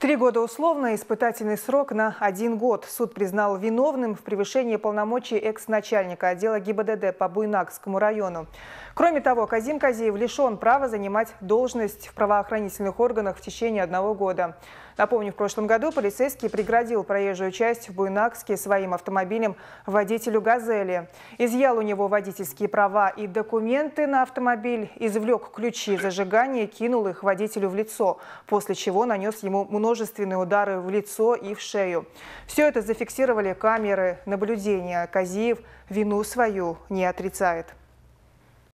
Три года условно, испытательный срок на один год. Суд признал виновным в превышении полномочий экс-начальника отдела ГИБДД по Буйнакскому району. Кроме того, Казим Казиев лишен права занимать должность в правоохранительных органах в течение одного года. Напомню, в прошлом году полицейский преградил проезжую часть в Буйнакске своим автомобилем водителю «Газели». Изъял у него водительские права и документы на автомобиль, извлек ключи зажигания, кинул их водителю в лицо, после чего нанес ему множественные удары в лицо и в шею. Все это зафиксировали камеры наблюдения. Казиев вину свою не отрицает.